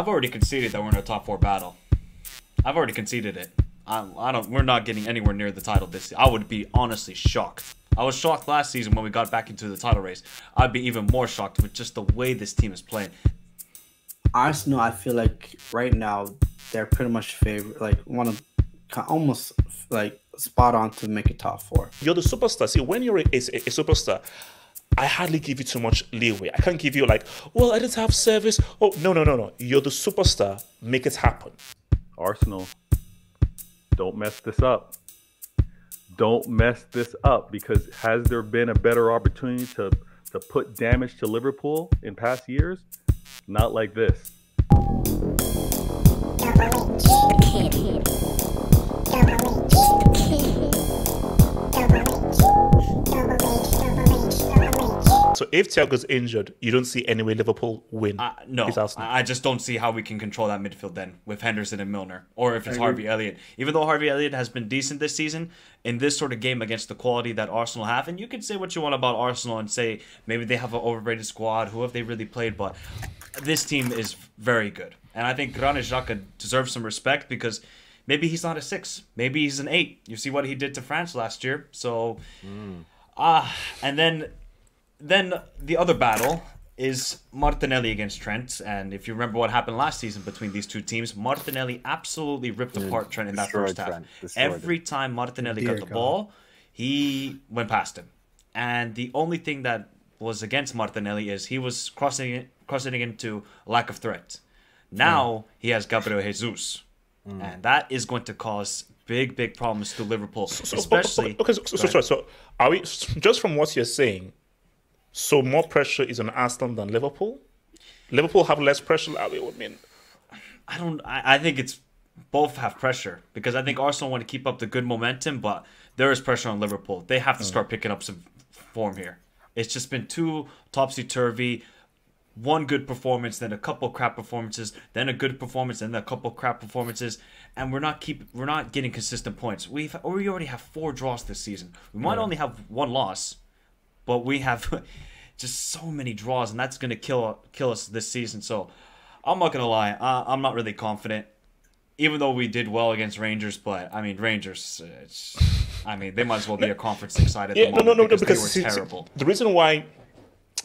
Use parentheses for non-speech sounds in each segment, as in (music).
I've already conceded that we're in a top four battle. I've already conceded it. I, I don't. We're not getting anywhere near the title this. I would be honestly shocked. I was shocked last season when we got back into the title race. I'd be even more shocked with just the way this team is playing. Arsenal, I feel like right now they're pretty much favorite, like one of almost like spot on to make a top four. You're the superstar. See, when you're a, a, a superstar, I hardly give you too much leeway. I can't give you like, well, I didn't have service. Oh, no, no, no, no. You're the superstar. Make it happen. Arsenal, don't mess this up. Don't mess this up because has there been a better opportunity to, to put damage to Liverpool in past years? Not like this. So if Thiago's injured, you don't see any way Liverpool win. Uh, no, I just don't see how we can control that midfield then with Henderson and Milner, or if it's Harvey Elliott. Even though Harvey Elliott has been decent this season, in this sort of game against the quality that Arsenal have, and you can say what you want about Arsenal and say maybe they have an overrated squad, who have they really played, but this team is very good, and I think Granit Xhaka deserves some respect because maybe he's not a six, maybe he's an eight. You see what he did to France last year, so. Mm. Ah, and then then the other battle is Martinelli against Trent. And if you remember what happened last season between these two teams, Martinelli absolutely ripped apart Trent in that first half. Every him. time Martinelli Dear got the God. ball, he went past him. And the only thing that was against Martinelli is he was crossing it, crossing it into lack of threat. Now mm. he has Gabriel Jesus. Mm. And that is going to cause big, big problems to Liverpool, so, especially. Okay, so, so, so, so, are we just from what you're saying? So more pressure is on Arsenal than Liverpool. Liverpool have less pressure. I mean, I don't. I, I think it's both have pressure because I think Arsenal want to keep up the good momentum, but there is pressure on Liverpool. They have to mm. start picking up some form here. It's just been too topsy turvy. One good performance, then a couple crap performances, then a good performance, then a couple crap performances, and we're not keep we're not getting consistent points. We've we already have four draws this season. We might yeah. only have one loss, but we have (laughs) just so many draws, and that's going to kill kill us this season. So I'm not going to lie, uh, I'm not really confident. Even though we did well against Rangers, but I mean Rangers, I mean they might as well be a conference side at yeah, the moment no, no, no, because, because they were terrible. the reason why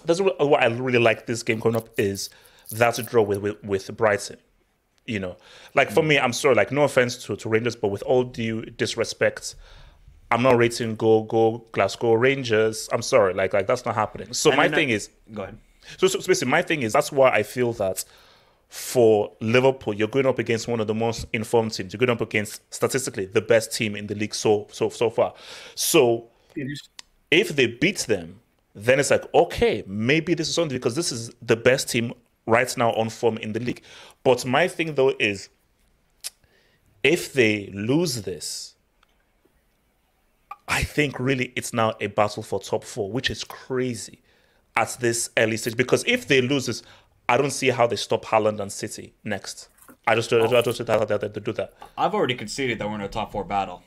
that's why I really like this game coming up is that's a draw with, with, with Brighton. You know, like for mm. me, I'm sorry, like no offense to, to Rangers, but with all due disrespect, I'm not rating go go Glasgow Rangers. I'm sorry, like like that's not happening. So and my thing is go ahead. So, so, so basically, my thing is that's why I feel that for Liverpool, you're going up against one of the most informed teams. You're going up against statistically the best team in the league so so so far. So if they beat them, then it's like okay, maybe this is something because this is the best team right now on form in the league. But my thing though is if they lose this I think really it's now a battle for top four, which is crazy at this early stage. Because if they lose this, I don't see how they stop Haaland and City next. I just, oh. I don't see how they do that. I've already conceded that we're in a top four battle.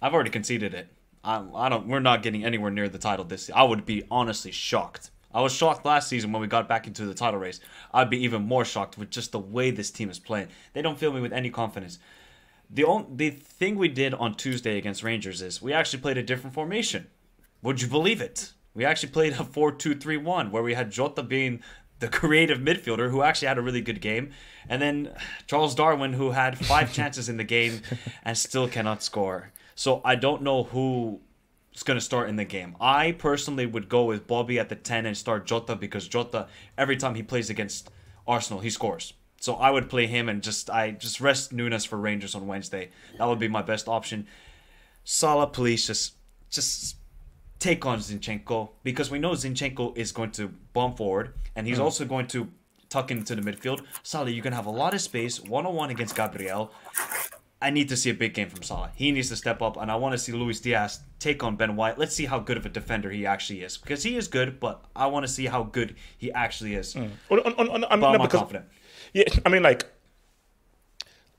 I've already conceded it. I, I don't. We're not getting anywhere near the title this. I would be honestly shocked. I was shocked last season when we got back into the title race. I'd be even more shocked with just the way this team is playing. They don't fill me with any confidence. The only the thing we did on Tuesday against Rangers is we actually played a different formation. Would you believe it? We actually played a 4-2-3-1 where we had Jota being the (laughs) creative midfielder who actually had a really good game, and then Charles Darwin who had five (laughs) chances in the game and still cannot score. So I don't know who is going to start in the game. I personally would go with Bobby at the 10 and start Jota because Jota every time he plays against Arsenal, he scores. So I would play him and just I just rest Nunez for Rangers on Wednesday. That would be my best option. Salah, please just just take on Zinchenko because we know Zinchenko is going to bump forward and he's mm. also going to tuck into the midfield. Salah, you're gonna have a lot of space, one on one against Gabriel. I need to see a big game from Salah. He needs to step up, and I want to see Luis Diaz take on Ben White. Let's see how good of a defender he actually is, because he is good, but I want to see how good he actually is. Mm. On, on, on, I'm, not confident. Yeah, I mean, like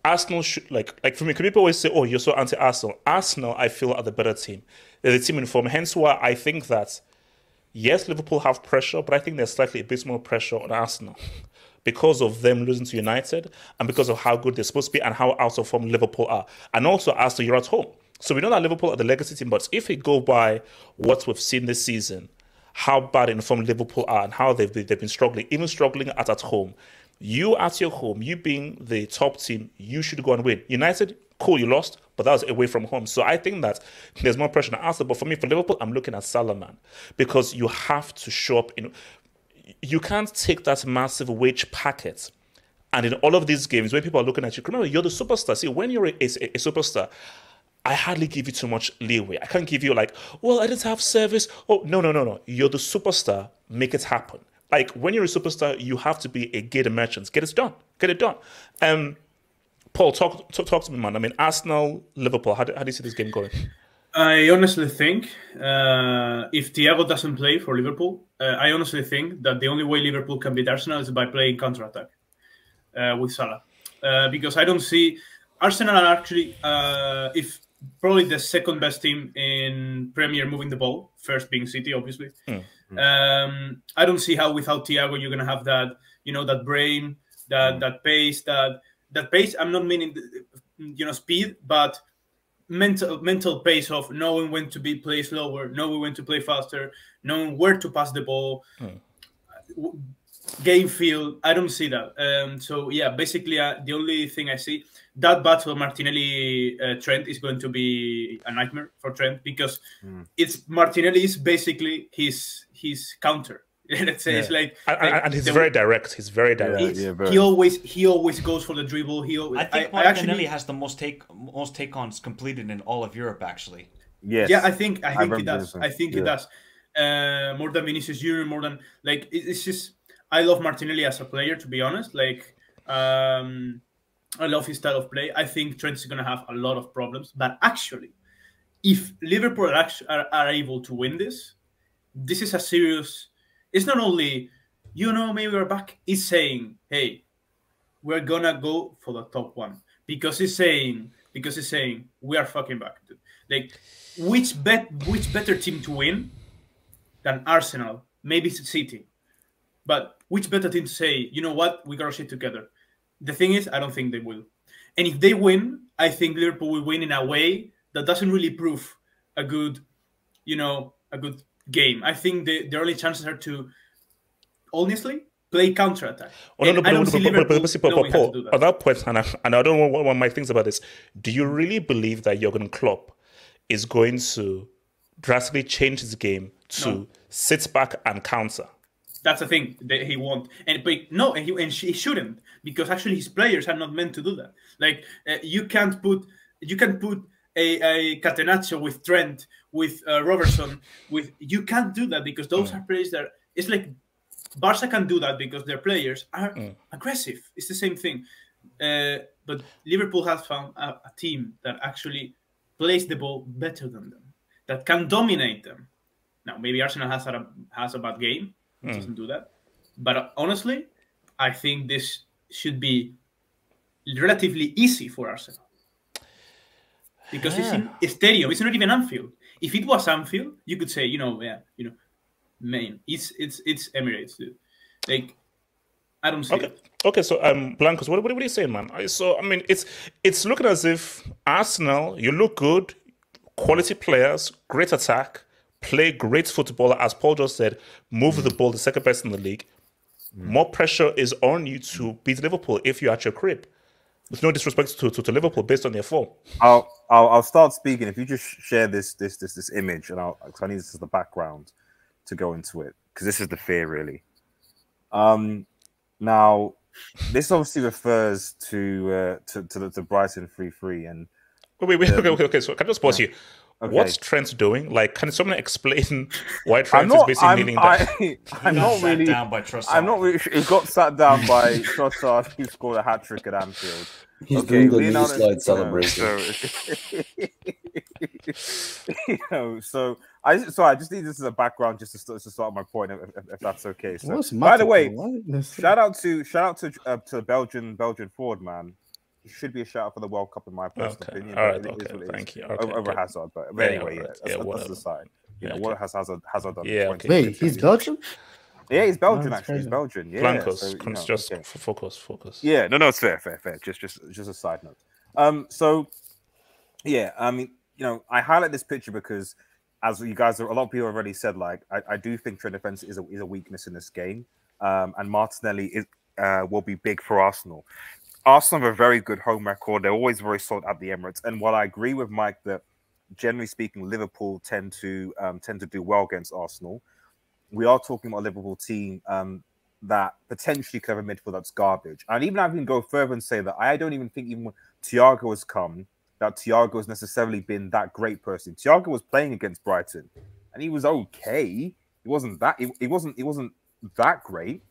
Arsenal should like like for me. People always say, "Oh, you're so anti-Arsenal." Arsenal, I feel, are the better team. They're the team in form. Hence, why I think that yes, Liverpool have pressure, but I think there's slightly a bit more pressure on Arsenal (laughs) because of them losing to United and because of how good they're supposed to be and how out of form Liverpool are. And also, as you're at home. So we know that Liverpool are the legacy team, but if we go by what we've seen this season, how bad informed Liverpool are and how they've, they've been struggling, even struggling at at home, you at your home, you being the top team, you should go and win. United, cool, you lost, but that was away from home. So I think that there's more pressure on Arsenal. But for me, for Liverpool, I'm looking at Salaman because you have to show up in. You can't take that massive wage packet. And in all of these games, when people are looking at you, remember, you're the superstar. See, when you're a, a, a superstar, I hardly give you too much leeway. I can't give you like, well, I didn't have service. Oh, no, no, no, no. You're the superstar. Make it happen. Like when you're a superstar, you have to be a gator merchant. Get it done. Get it done. Um, Paul, talk, talk, talk to me, man. I mean, Arsenal, Liverpool. How do, how do you see this game going? I honestly think uh, if Thiago doesn't play for Liverpool, uh, I honestly think that the only way Liverpool can beat Arsenal is by playing counter attack uh, with Salah, uh, because I don't see Arsenal are actually uh, if probably the second best team in Premier moving the ball, first being City, obviously. Mm. Um, I don't see how without Thiago you're gonna have that, you know, that brain, that mm. that pace, that that pace. I'm not meaning, you know, speed, but mental mental pace of knowing when to be play slower, knowing when to play faster, knowing where to pass the ball. Mm. Game feel, I don't see that. Um, so yeah, basically uh, the only thing I see that battle Martinelli uh, Trent is going to be a nightmare for Trent because mm. it's Martinelli is basically his his counter. (laughs) Let's say yeah. it's like and, like and he's the, very direct. He's very direct. Yeah, very. He always he always goes for the dribble. He always, I think I, Martinelli I actually, has the most take most take ons completed in all of Europe actually. Yes. Yeah, I think I think I he does. I think yeah. he does. Uh, more than Vinicius Junior, more than like it's just I love Martinelli as a player to be honest. Like um I love his style of play. I think Trent is going to have a lot of problems. But actually, if Liverpool are, are, are, able to win this, this is a serious. It's not only, you know, maybe we're back. It's saying, hey, we're gonna go for the top one because it's saying because it's saying we are fucking back. Like, which bet which better team to win than Arsenal? Maybe City, but which better team to say, you know what, we gotta shit together the thing is, I don't think they will. And if they win, I think Liverpool will win in a way that doesn't really prove a good, you know, a good game. I think the, the only chances are to, honestly, play counter attack. Oh, no, no, but, I don't but, see but, Liverpool but, but, but, Paul, that. At that point, and I, and I don't know what, what my things about this. Do you really believe that Jurgen Klopp is going to drastically change his game to no. sit back and counter? That's the thing that he won't. And but no, and he and he shouldn't because actually his players are not meant to do that. Like uh, you can't put you can put a, a Catenaccio with Trent with uh, Robertson with you can't do that because those mm. are players that it's like Barca can do that because their players are mm. aggressive. It's the same thing. Uh, but Liverpool has found a, a, team that actually plays the ball better than them, that can dominate them. Now, maybe Arsenal has a has a bad game, mm. doesn't do that. But honestly, I think this should be relatively easy for Arsenal because yeah. it's in stadium. It's not even Anfield. If it was Anfield, you could say, you know, yeah, you know, man, it's it's it's Emirates, dude. Like, I don't see okay. it. Okay, so um, Blancos, what, what are you saying, man? So I mean, it's it's looking as if Arsenal, you look good, quality players, great attack, play great football, as Paul just said, move the ball, the second best in the league. Mm. More pressure is on you to beat Liverpool if you're at your crib. With no disrespect to, to, to Liverpool based on their form. I'll, I'll, I'll start speaking. If you just share this this this this image, and I'll I need this as the background to go into it because this is the fear really. Um, now this obviously refers to uh, to to the to Brighton three three and. Wait, wait, wait. okay, okay, okay. So can I just pause yeah. you? Okay. What's Trent doing? Like, can someone explain (laughs) why Trent not, is basically I'm, kneeling I, (laughs) I'm not really. Down by Trossard. I'm not really. He got sat down by (laughs) Trossard, who scored a hat trick at Anfield. He's okay, doing the Leonardo, slide celebration. So, you know, so I so I just need this as a background just to start, to start my point, if, if, if that's okay. So, by the way, shout out to shout out to uh, to Belgian Belgian forward man should be a shout out for the World Cup in my personal okay. opinion. All right, okay, thank you. Okay, over, okay. Hazard, but, but yeah, anyway, yeah, that's, yeah, that's the side. You know, what has Hazard Hazard done? Yeah, okay. Wait, he's Belgian. Yeah, he's Belgian actually. He's Belgian. Yeah. Blancos. So, you know, just okay. focus, focus. Yeah, no, no, it's fair, fair, fair. Just, just, just a side note. Um, so yeah, I mean, you know, I highlight this picture because, as you guys, a lot of people already said, like, I, I do think Trent defense is a, is a weakness in this game, um, and Martinelli is uh, will be big for Arsenal. Arsenal have a very good home record. They're always very solid at the Emirates. And while I agree with Mike that generally speaking, Liverpool tend to um, tend to do well against Arsenal, we are talking about a Liverpool team um, that potentially could have a midfield that's garbage. And even I can go further and say that I don't even think even when Thiago has come, that Thiago has necessarily been that great person. Thiago was playing against Brighton, and he was okay. He wasn't that. He, wasn't. He wasn't that great.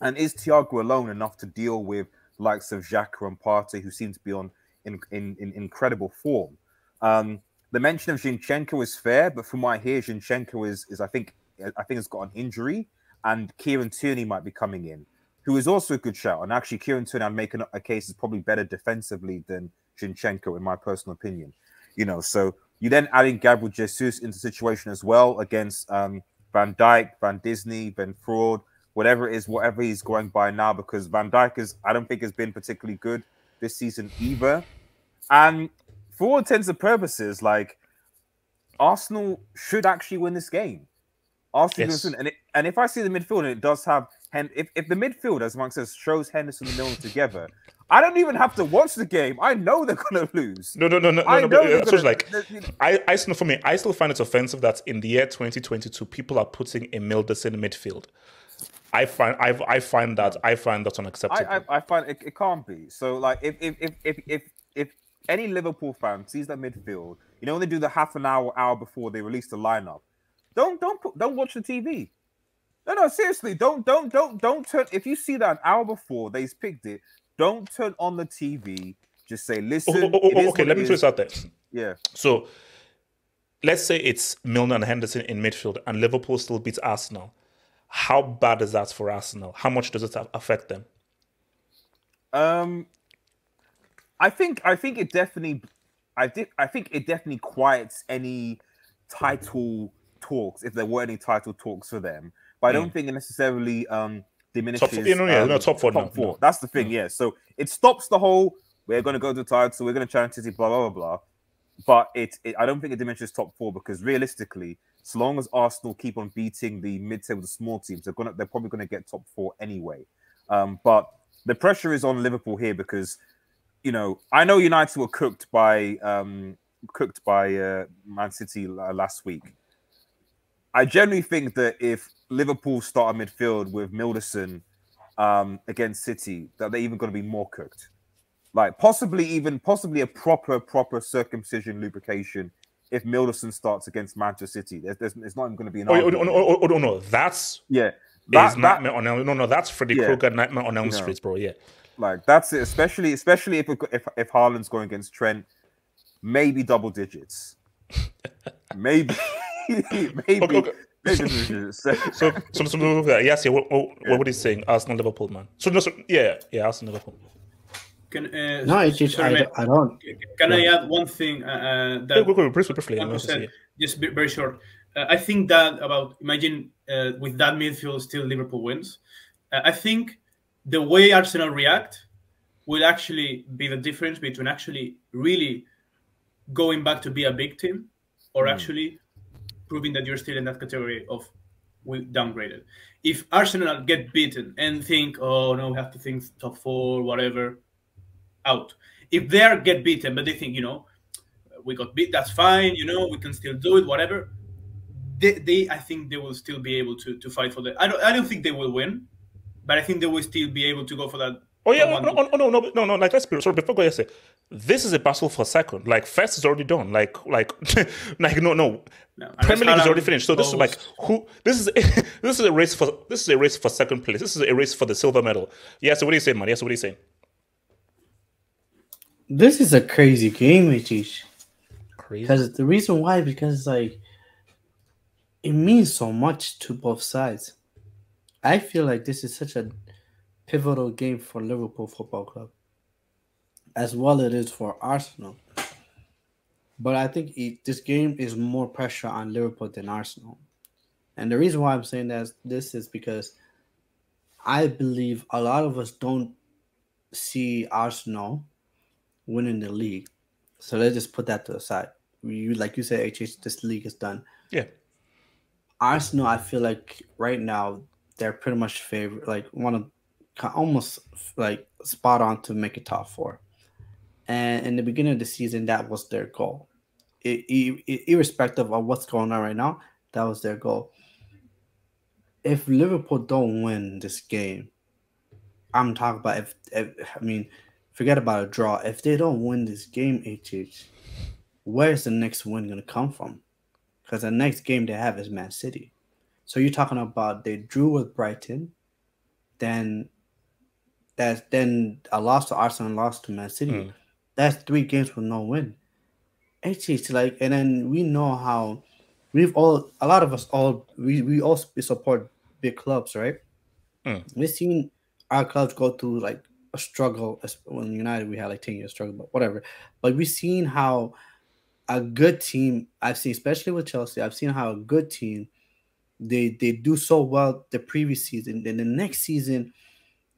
And is Thiago alone enough to deal with likes of Xhaka and Partey, who seem to be on in, in, in incredible form? Um, the mention of Zinchenko is fair, but from what I hear, Zinchenko is is I think I think has got an injury, and Kieran Tierney might be coming in, who is also a good shout. And actually, Kieran Tierney, I'm making a case is probably better defensively than Zinchenko, in my personal opinion. You know, so you then adding Gabriel Jesus into the situation as well against um, Van Dyke, Van Disney, Ben Fraud, whatever it is, whatever he's going by now, because Van Dijk is, I don't think, has been particularly good this season either. And for all intents and purposes, like Arsenal should actually win this game. Arsenal yes. and it, and if I see the midfield and it does have if, if the midfield, as Mark says, shows Henderson and Milner together, I don't even have to watch the game. I know they're gonna lose. No, no, no, no, I no. But, gonna, like, I, I, for me, I still find it offensive that in the year 2022, people are putting a Mildes in the midfield. I find I, I find that I find that unacceptable. I, I, I find it, it can't be. So like if if if if if, if any Liverpool fan sees that midfield, you know when they do the half an hour hour before they release the lineup, don't don't put, don't watch the TV. No, no, seriously, don't don't don't don't turn. If you see that an hour before they've picked it, don't turn on the TV. Just say, listen. Oh, oh, oh, okay, let me throw this out there. Yeah. So let's say it's Milner and Henderson in midfield, and Liverpool still beats Arsenal. How bad is that for Arsenal? How much does it affect them? Um, I think I think it definitely, I did I think it definitely quiets any title talks if there were any title talks for them. But I don't mm. think it necessarily um diminishes. Top, you know, yeah, um, no, top four. Top no, four. No. That's the thing. Mm. Yeah. So it stops the whole. We're going to go to the title. So we're going to challenge City. Blah blah blah blah. But it, it, I don't think it diminishes top four because realistically, so long as Arsenal keep on beating the mid-table, the small teams, they're gonna, they're probably going to get top four anyway. Um, but the pressure is on Liverpool here because, you know, I know United were cooked by um, cooked by uh, Man City last week. I generally think that if Liverpool start a midfield with Milderson um, against City, that they're even going to be more cooked. Like possibly even possibly a proper proper circumcision lubrication if Milderson starts against Manchester City. There's, there's it's not even going to be an. Oh, oh, oh, oh, oh, no, that's yeah. That, that, nightmare on Elm. No, no, that's Freddy yeah, Krueger nightmare on Elm Street, bro. Yeah, like that's it. Especially, especially if if if Haaland's going against Trent, maybe double digits, maybe. maybe. Okay, okay. so, so, so, so, yes, yeah. What, what, yeah. what would he saying? Arsenal, Liverpool, man. So, no, so yeah, yeah, Arsenal, Liverpool. Can, uh, no, it's just sorry, I, I, don't. Can I add one thing? Uh, uh that go, go, go, briefly, briefly. Said, just very short. Uh, I think that about imagine uh, with that midfield still Liverpool wins. Uh, I think the way Arsenal react will actually be the difference between actually really going back to be a big team or mm. actually proving that you're still in that category of we downgraded. If Arsenal get beaten and think, oh no, we have to think top four, whatever, out. If they are get beaten, but they think, you know, we got beat, that's fine, you know, we can still do it, whatever. They, they I think they will still be able to to fight for that. I don't I don't think they will win, but I think they will still be able to go for that Oh yeah, oh, no, no, no, no, no, no. Like let's be sorry. Before I say, this is a battle for second. Like first is already done. Like, like, (laughs) like no, no. no Premier League is already finished. So this is like who? This is (laughs) this is a race for this is a race for second place. This is a race for the silver medal. Yeah. So what do you say, man? Yeah. So what are you saying? This is a crazy game, Atish. Crazy. Because the reason why, because like, it means so much to both sides. I feel like this is such a pivotal game for Liverpool Football Club, as well it is for Arsenal. But I think it, this game is more pressure on Liverpool than Arsenal. And the reason why I'm saying that this is because I believe a lot of us don't see Arsenal winning the league. So let's just put that to the side. You like you said, HH, this league is done. Yeah. Arsenal, I feel like right now they're pretty much favorite, like one of almost like spot on to make a top four. And in the beginning of the season, that was their goal. It, it, irrespective of what's going on right now, that was their goal. If Liverpool don't win this game, I'm talking about if, if I mean, forget about a draw. If they don't win this game, HH, where's the next win going to come from? Because the next game they have is Man City. So you're talking about they drew with Brighton, then that's then a loss to Arsenal and loss to Man City. Mm. That's three games with no win. It's like, and then we know how we've all a lot of us all we we all support big clubs, right? Mm. We've seen our clubs go through like a struggle. When United, we had like ten years struggle, but whatever. But we've seen how a good team. I've seen, especially with Chelsea, I've seen how a good team they they do so well the previous season. Then the next season,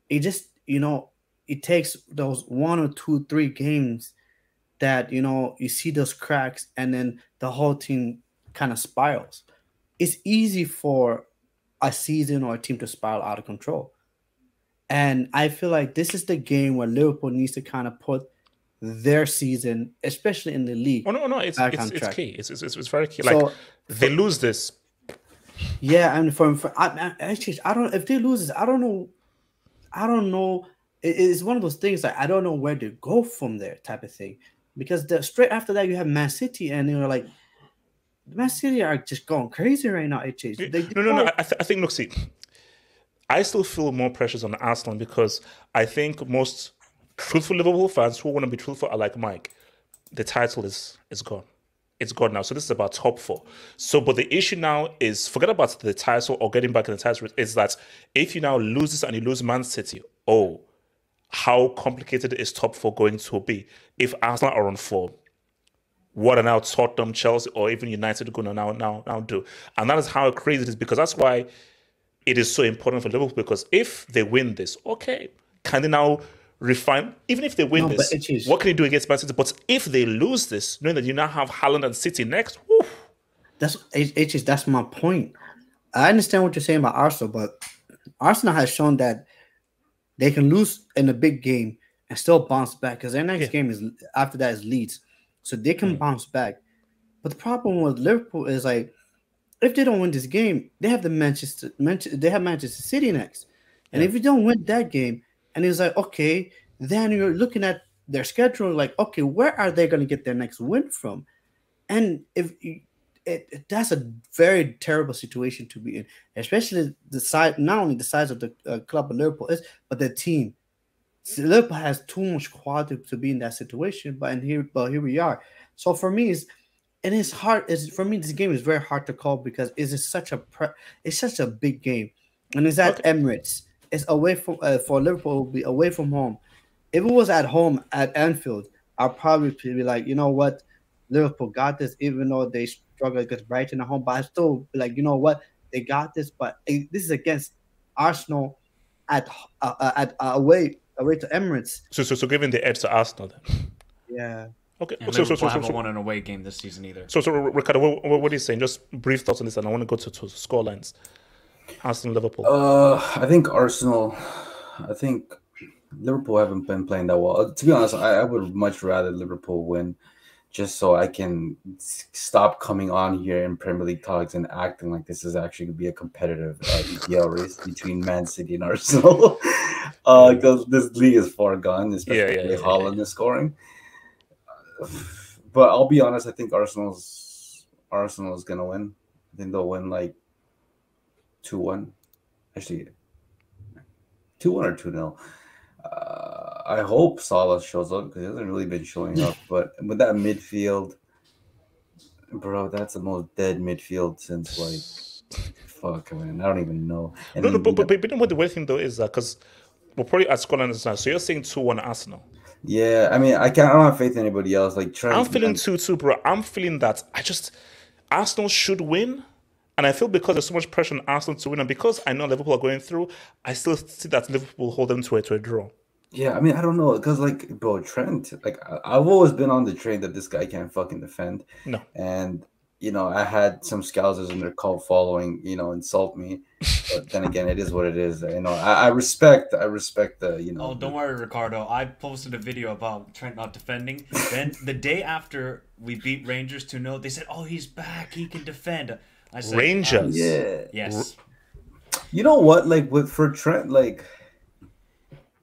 it just you know it takes those one or two, three games that you know you see those cracks, and then the whole team kind of spirals. It's easy for a season or a team to spiral out of control. And I feel like this is the game where Liverpool needs to kind of put their season, especially in the league. Oh no, no, it's it's, it's key. It's, it's, it's very key. So, like they lose this. Yeah, and from, from I, actually, I don't. If they lose this, I don't know. I don't know it's one of those things like I don't know where to go from there type of thing. Because the straight after that you have Man City and you're like Man City are just going crazy right now. It They, no, no, no. I, th- I think look, see, I still feel more pressures on Arsenal because I think most truthful Liverpool fans who want to be truthful are like Mike. The title is is gone. It's gone now. So this is about top four. So, but the issue now is forget about the title or getting back in the title. Is that if you now lose this and you lose Man City, oh, how complicated is top four going to be if Arsenal are on form? What are now Tottenham, Chelsea, or even United going to now now now do? And that is how crazy it is because that's why it is so important for Liverpool. Because if they win this, okay, can they now refine? Even if they win no, this, what can they do against Man City? But if they lose this, knowing that you now have Haaland and City next, whew. that's it's that's my point. I understand what you're saying about Arsenal, but Arsenal has shown that they can lose in a big game and still bounce back because their next yeah. game is after that is Leeds, so they can mm bounce back. But the problem with Liverpool is like if they don't win this game, they have the Manchester, Manchester they have Manchester City next, and yeah. if you don't win that game, and it's like okay, then you're looking at their schedule like okay, where are they going to get their next win from? And if it, it, that's a very terrible situation to be in, especially the size, not only the size of the uh, club of Liverpool is, but the team. So Liverpool has too much quality to be in that situation, but and here, but here we are. So for me, it's and it's hard. Is for me, this game is very hard to call because it's such a pre, it's such a big game, and it's at okay. Emirates. It's away from uh, for Liverpool. Will be away from home. If it was at home at Anfield, I'll probably be like, you know what, Liverpool got this, even though they struggle against Brighton at home, but I still be like, you know what, they got this. But this is against Arsenal at uh, uh, at uh, away away to Emirates. So so so giving the edge to Arsenal then. Yeah. Okay. And so, so, so, so, so, won an away game this season either. So, so Ricardo, what, what are you saying? Just brief thoughts on this, and I want to go to, to score lines. Arsenal, Liverpool. Uh, I think Arsenal. I think Liverpool haven't been playing that well. To be honest, I, I would much rather Liverpool win just so I can stop coming on here in Premier League talks and acting like this is actually going to be a competitive uh, EPL race between Man City and Arsenal. (laughs) Because uh, this league is far gone, especially yeah, yeah, yeah, Haaland is scoring. But I'll be honest, I think Arsenal's Arsenal is going to win. I think they'll win like 2 1. Actually, 2 1 or 2 0. Uh, I hope Salah shows up because he hasn't really been showing up. (laughs) But with that midfield, bro, that's the most dead midfield since like fuck man, I don't even know. And no, no, but, but, but, but what the weird thing though is that because we're probably at Scotland now, so you're saying two one Arsenal. Yeah, I mean, I can't. I don't have faith in anybody else. Like, I'm feeling two two, bro. I'm feeling that I just Arsenal should win, And I feel because there's so much pressure on Arsenal to win, and because I know Liverpool are going through, I still see that Liverpool hold them to a, to a draw. Yeah, I mean, I don't know, because like, bro, Trent, like, I've always been on the train that this guy can't fucking defend. No. And you know, I had some scousers in their cult following, you know, insult me. But then (laughs) again, it is what it is. You know, I, I respect, I respect the, you know. Oh, don't worry, Ricardo. I posted a video about Trent not defending. then the day after we beat Rangers 2 0, they said, oh, he's back. He can defend. I said, Rangers? Uh, yeah. Yes. You know what? Like, with for Trent, like,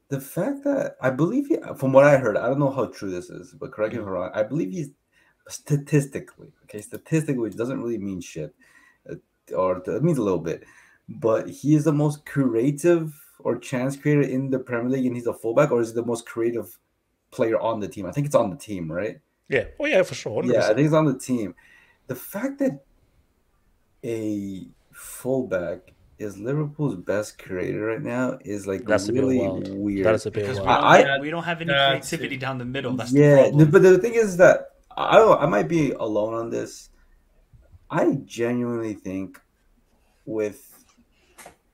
the fact that I believe, he, from what I heard, I don't know how true this is, but correct me if I'm wrong. I believe he's statistically, okay, statistically, it doesn't really mean shit, uh, or it means a little bit, but he is the most creative or chance creator in the Premier League, and he's a fullback, or is he the most creative player on the team? I think it's on the team, right? Yeah. Oh yeah, for sure. 100%. Yeah, I think it's on the team. The fact that a fullback is Liverpool's best creator right now is like That's really weird. That is a bit wild. We don't, I, we don't have any creativity down the middle. That's yeah, the but the thing is that I don't. I might be alone on this. I genuinely think, with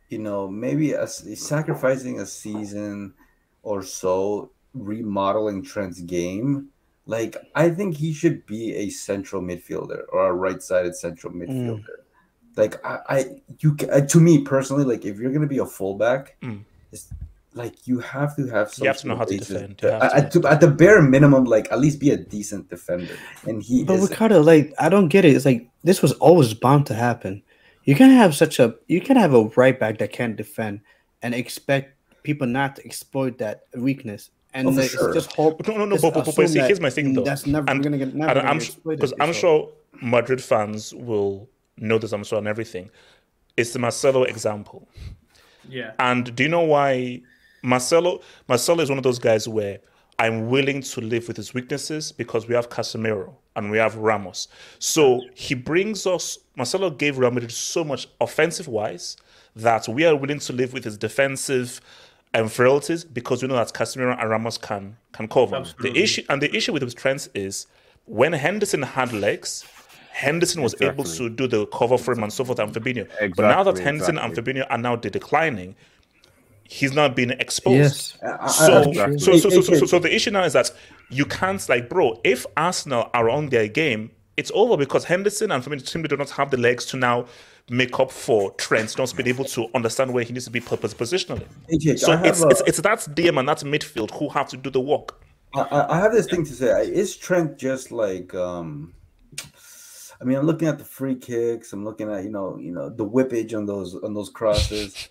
you know, maybe a, sacrificing a season or so, remodeling Trent's game. Like I think he should be a central midfielder or a right-sided central mm. midfielder. Mm. Like I, I, you uh, to me personally, like if you're gonna be a fullback, mm like you have to have some. You have to know how to defend. At, to, at, the bare minimum, like at least be a decent defender. And he. But Ricardo, like I don't get it. It's like this was always bound to happen. You can have such a you can have a right back that can't defend and expect people not to exploit that weakness. And oh, like, sure. just hope. No, no, no. But, but, but see, here's my thing though. That's never and, gonna get. Never I'm because I'm sure Madrid fans will know this. I'm sure on everything. It's the Marcelo example. Yeah. And do you know why Marcelo Marcelo is one of those guys where I'm willing to live with his weaknesses because we have Casemiro and we have Ramos. So he brings us Marcelo gave Real Madrid so much offensive wise that we are willing to live with his defensive and frailties because we know that Casemiro and Ramos can can cover. Absolutely. The issue and the issue with his strengths is when Henderson had legs, Henderson was exactly. able to do the cover for him and so forth and Fabinho. Exactly, but now that Henderson exactly. and Fabinho are now declining, he's not being exposed. Yes. So, so, so, so, so, so, the issue now is that you can't like, bro. If Arsenal are on their game, it's over because Henderson and Firmino simply do not have the legs to now make up for Trent not being able to understand where he needs to be purpose positionally. so it's, a, it's it's that DM and that midfield who have to do the work. I, I have this thing to say. Is Trent just like? um I mean, I'm looking at the free kicks. I'm looking at you know, you know, the whippage on those on those crosses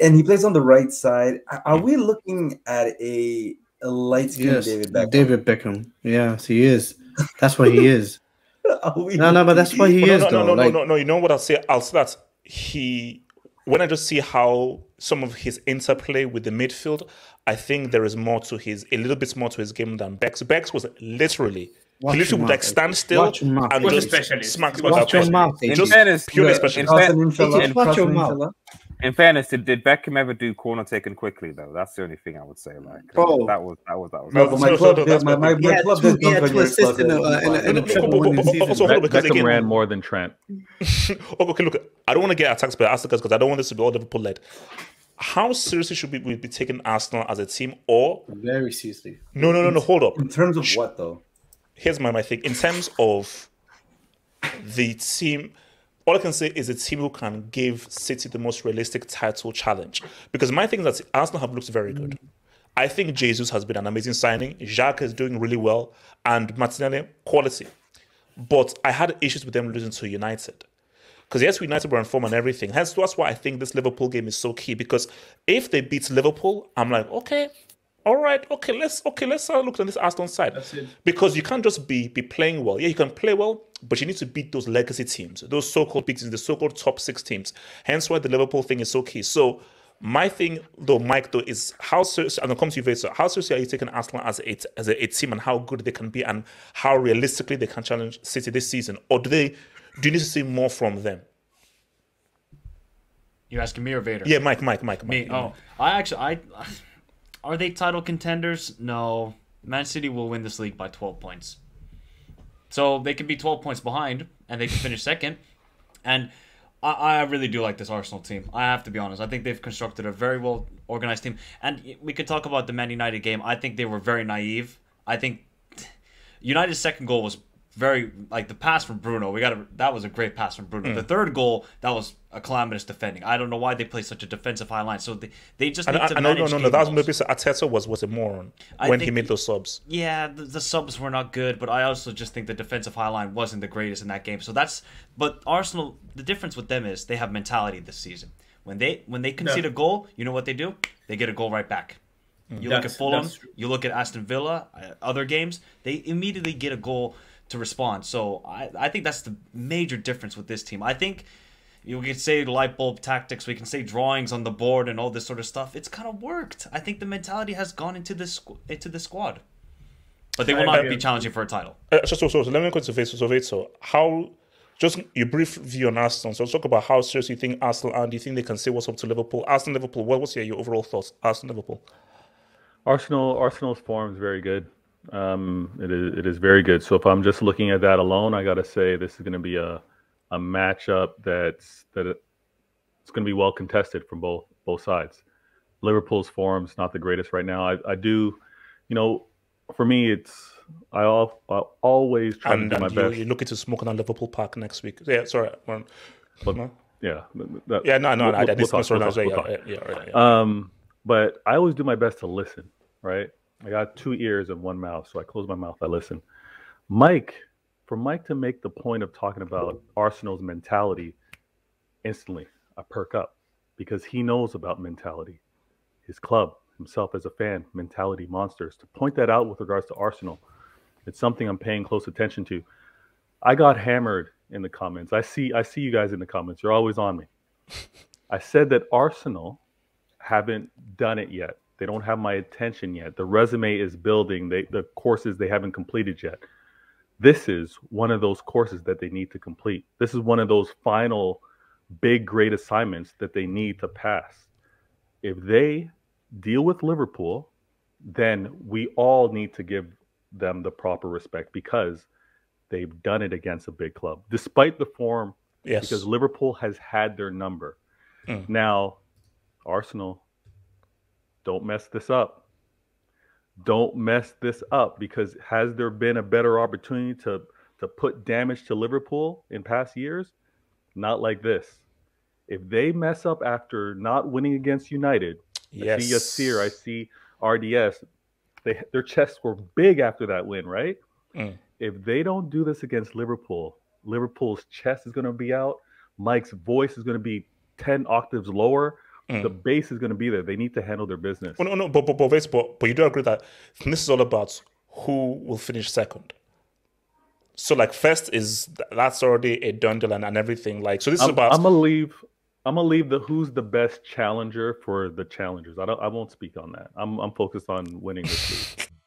and he plays on the right side. Are we looking at a, a light skinned yes, David Beckham? David Beckham. Yes, he is. That's what he (laughs) is. no, no, but that's what he oh, is. No, no, though. no, like, no, no, no. You know what I'll say? I'll say that he. When I just see how some of his interplay with the midfield, I think there is more to his, a little bit more to his game than Becks. Becks was literally Watch he literally would like stand still and just smack smack Watch your mouth. Just fairness, purely special. In, in fairness, did, did Beckham ever do corner taken quickly though? That's the only thing I would say. Like Bro. that was that was that was. No, but my club, my, my, my club did assist in a Beckham ran more than Trent. (laughs) okay, look, I don't want to get attacked by Arsenal because I don't want this to be all Liverpool led. How seriously should we be taking Arsenal as a team, or very seriously? No, no, no, no. Hold up. In terms of what though? Here's my my thing. In terms of the team all I can say is a team who can give City the most realistic title challenge. Because my thing is that Arsenal have looked very good. I think Jesus has been an amazing signing. Xhaka is doing really well, and Martinelli quality. But I had issues with them losing to United. Because yes, United were in form and everything. Hence, that's why I think this Liverpool game is so key. Because if they beat Liverpool, I'm like, okay, all right, okay, let's okay, let's have a look on this Arsenal side. Because you can't just be be playing well. Yeah, you can play well, but you need to beat those legacy teams, those so-called big teams, the so-called top six teams. Hence why the Liverpool thing is so key. So my thing though, Mike, though, is how serious and it comes to you, so how seriously are you taking Arsenal as a as a, a team and how good they can be and how realistically they can challenge City this season? Or do they do you need to see more from them? You asking me or Vader? Yeah, Mike, Mike, Mike, Mike. Me. Oh, I actually I are they title contenders? No. Man City will win this league by 12 points. So they can be 12 points behind and they can finish second. And I, I really do like this Arsenal team. I have to be honest. I think they've constructed a very well organized team. And we could talk about the Man United game. I think they were very naive. I think United's second goal was very like the pass from Bruno. We got a, that was a great pass from Bruno. Mm. The third goal that was a calamitous defending. I don't know why they play such a defensive high line. So they, they just need I, to I, manage. No, no, no, no. That was maybe Arteta was was a moron I when think, he made those subs. Yeah, the, the, subs were not good, but I also just think the defensive high line wasn't the greatest in that game. So that's but Arsenal. The difference with them is they have mentality this season. When they when they concede a goal, you know what they do? They get a goal right back. You look at Fulham, you look at Aston Villa, uh, other games, they immediately get a goal to respond. So I, I think that's the major difference with this team. I think you can say light bulb tactics, we can say drawings on the board and all this sort of stuff. It's kind of worked. I think the mentality has gone into this into the squad, but they will not be challenging for a title. Uh, so, so, so, let me go to Vito. So, so how? Just your brief view on Arsenal. So let's talk about how serious you think Arsenal are. Do you think they can say what's up to Liverpool? Arsenal, Liverpool. What, what's your, your overall thoughts? Arsenal, Liverpool. Arsenal, Arsenal's form is very good. Um, it is it is very good. So if I'm just looking at that alone, I got to say this is going to be a a matchup that's that it, it's going to be well contested from both both sides. Liverpool's form is not the greatest right now. I, I do, you know, for me it's I, all, I always try and, to do my you, best. You're looking to smoke on Liverpool Park next week. Yeah, sorry. But, no? Yeah. That, yeah, no, no, we'll, I, we'll, we'll talk, we'll talk, yeah, yeah, yeah, yeah, Um, but I always do my best to listen, right? I got two ears and one mouth, so I close my mouth. I listen. Mike, for Mike to make the point of talking about Arsenal's mentality, instantly I perk up because he knows about mentality. His club, himself as a fan, mentality monsters. To point that out with regards to Arsenal, it's something I'm paying close attention to. I got hammered in the comments. I see I see you guys in the comments. You're always on me. (laughs) I said that Arsenal haven't done it yet. They don't have my attention yet. The resume is building. They, the courses they haven't completed yet. This is one of those courses that they need to complete. This is one of those final big, great assignments that they need to pass. If they deal with Liverpool, then we all need to give them the proper respect because they've done it against a big club, despite the form. Yes. Because Liverpool has had their number. Mm. Now, Arsenal don't mess this up. Don't mess this up because has there been a better opportunity to to put damage to Liverpool in past years? Not like this. If they mess up after not winning against United, yes. I see Yasir, I see RDS, they, their chests were big after that win, right? Mm. If they don't do this against Liverpool, Liverpool's chest is going to be out. Mike's voice is going to be 10 octaves lower. Mm. The bass is going to be there. They need to handle their business. Well, no, no, but, but, but, but, but you do agree that this is all about who will finish second. So, like, first is that's already a done deal and, and everything. Like, so this I'm, is about. I'm gonna leave. I'm gonna leave the who's the best challenger for the challengers. I don't. I won't speak on that. I'm I'm focused on winning this league. (laughs)